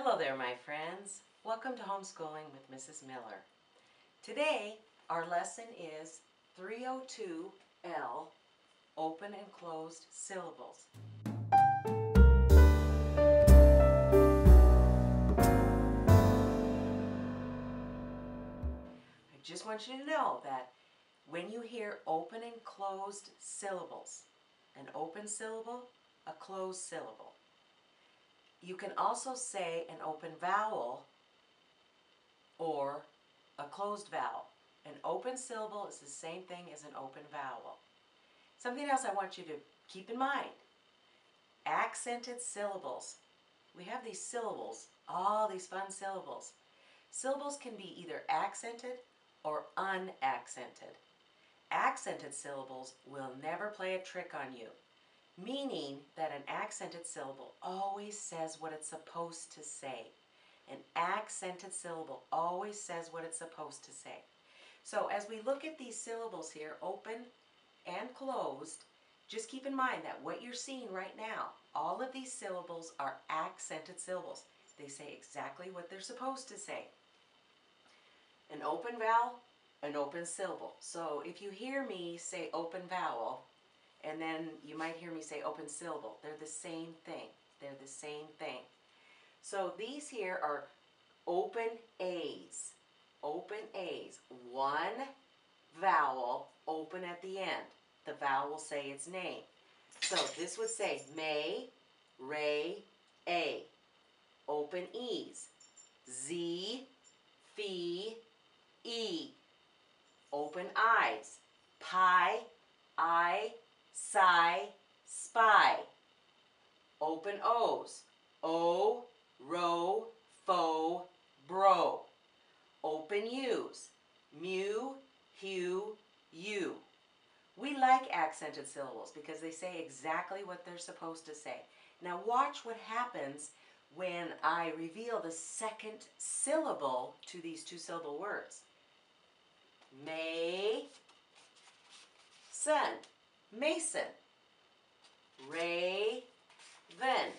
Hello there, my friends. Welcome to Homeschooling with Mrs. Miller. Today, our lesson is 302L, Open and Closed Syllables. I just want you to know that when you hear open and closed syllables, an open syllable, a closed syllable, you can also say an open vowel or a closed vowel. An open syllable is the same thing as an open vowel. Something else I want you to keep in mind. Accented syllables. We have these syllables, all these fun syllables. Syllables can be either accented or unaccented. Accented syllables will never play a trick on you meaning that an accented syllable always says what it's supposed to say. An accented syllable always says what it's supposed to say. So as we look at these syllables here, open and closed, just keep in mind that what you're seeing right now, all of these syllables are accented syllables. They say exactly what they're supposed to say. An open vowel, an open syllable. So if you hear me say open vowel, and then you might hear me say open syllable. They're the same thing. They're the same thing. So these here are open A's. Open A's. One vowel open at the end. The vowel will say its name. So this would say May, Ray, A. Open E's. Z, Fee, E. Open I's. Pi, I, Psi, spy. Open O's. O, ro, fo, bro. Open U's. Mu, hue, you. We like accented syllables because they say exactly what they're supposed to say. Now watch what happens when I reveal the second syllable to these two syllable words. May, sun. Mason. Ray Raven.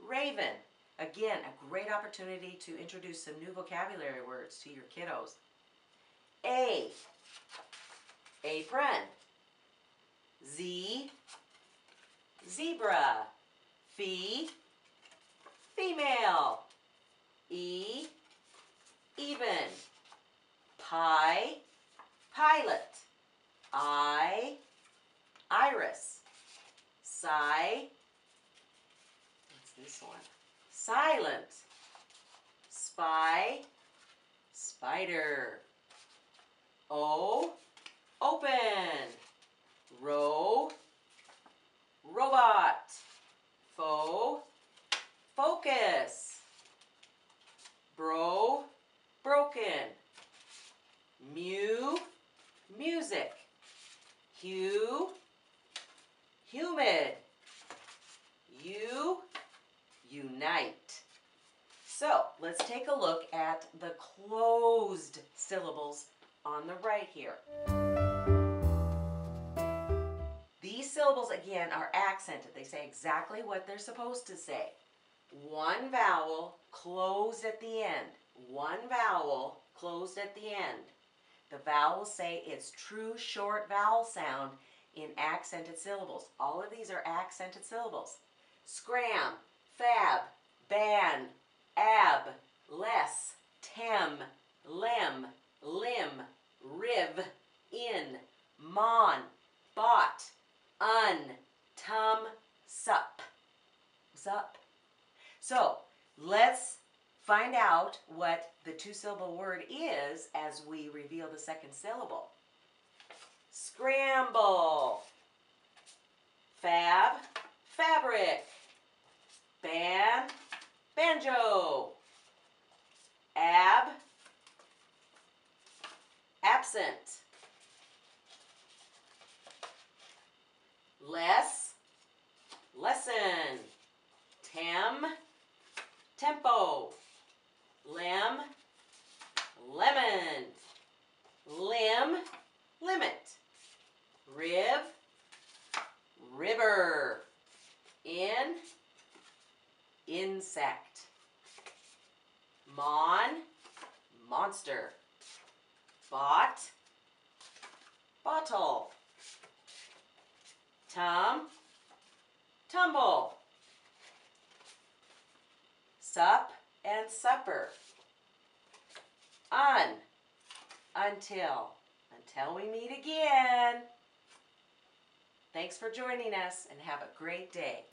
Raven. Again, a great opportunity to introduce some new vocabulary words to your kiddos. A. Apron. Z. Zebra. Fee. Female. E. Even. Pie. Pilot. I. Iris. Sigh. What's this one? Silent. Spy. Spider. O. Open. Row. Robot. Fo. Focus. Bro. Broken. Mew. Music. Hue So let's take a look at the closed syllables on the right here. These syllables again are accented. They say exactly what they're supposed to say. One vowel closed at the end. One vowel closed at the end. The vowels say its true short vowel sound in accented syllables. All of these are accented syllables. Scram, fab, ban, ab, less, tem, lem, lim, riv, in, mon, bot, un, tum, sup. Sup. So let's find out what the two syllable word is as we reveal the second syllable. Scramble. Fab, fabric. Ban, banjo. Ab, absent. Less, lesson. Tem, tempo. Lem, lemon. Lim, limit. Riv, river. In, insect. Mon, monster. Bot, bottle. Tum, tumble. Sup and supper. Un, until. Until we meet again. Thanks for joining us and have a great day.